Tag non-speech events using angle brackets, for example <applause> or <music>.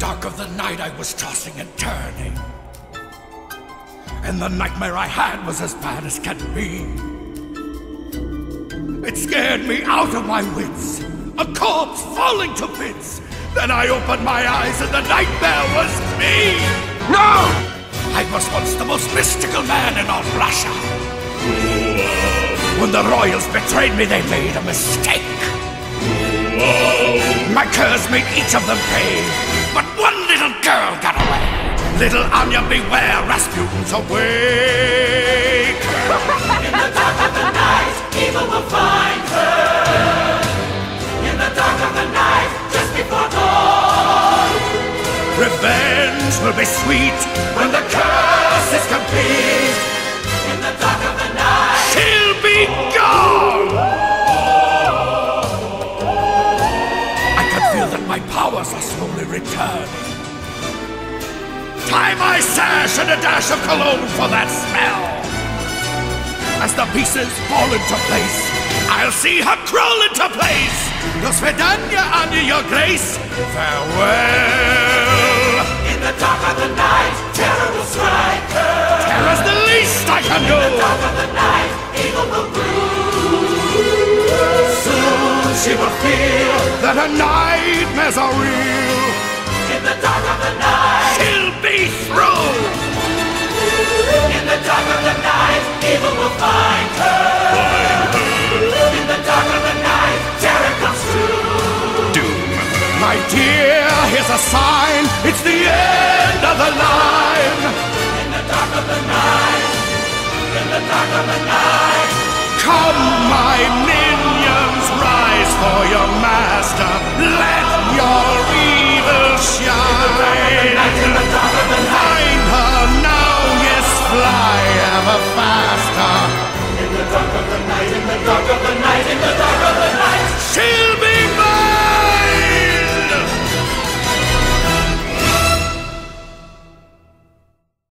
dark of the night, I was tossing and turning. And the nightmare I had was as bad as can be. It scared me out of my wits. A corpse falling to bits. Then I opened my eyes and the nightmare was me! No! I was once the most mystical man in all Russia. When the royals betrayed me, they made a mistake. My curse made each of them pay, but one little girl got away. Little Anya, beware, Rasputin's awake. <laughs> In the dark of the night, evil will find her. In the dark of the night, just before dawn. Revenge will be sweet When the curse is complete. Only returning. Tie my sash and a dash of cologne for that smell! As the pieces fall into place, I'll see her crawl into place! Your Swedenia, Anya your grace, farewell! In the dark of the night, she will feel That her nightmares are real. in the dark of the night. She'll be through. In the dark of the night, evil will find her. In the dark of the night, terror comes true. Doom my dear, here's a sign. It's the end of the line.